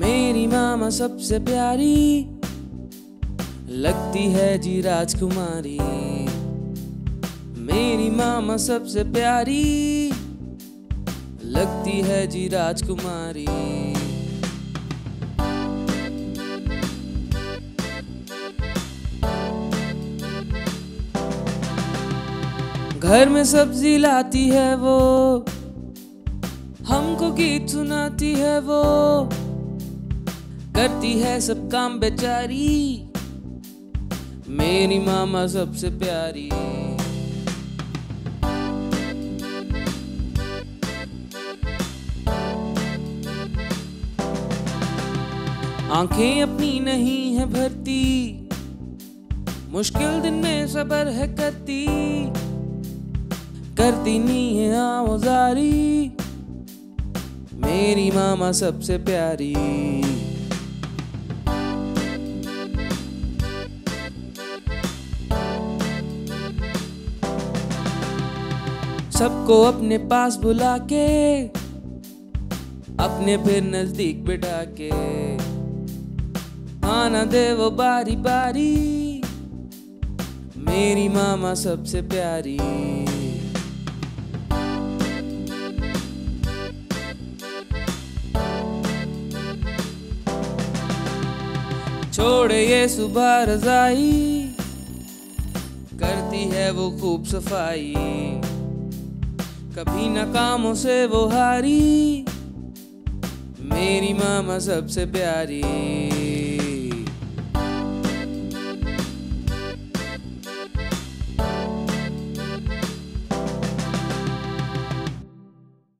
मेरी मामा सबसे प्यारी। लगती है जी राजकुमारी। मेरी मामा सबसे प्यारी। लगती है जी राजकुमारी। घर में सब्ज़ी लाती है वो। हमको गीत सुनाती है वो। करती है सब काम बेचारी। मेरी मामा सबसे प्यारी। आँखें अपनी नहीं है भरती। मुश्किल दिन में सबर है करती। करती नहीं है आमोजारी मेरी मामा सबसे प्यारी। सबको अपने पास बुला के, अपने फिर नज़दीक बिठा के। आना दे वो बारी बारी, मेरी मामा सबसे प्यारी। छोड़े ये सुबह रजाई करती है वो खूब सफ़ाई। कभी न काम से वो हारी। मेरी मामा सबसे प्यारी।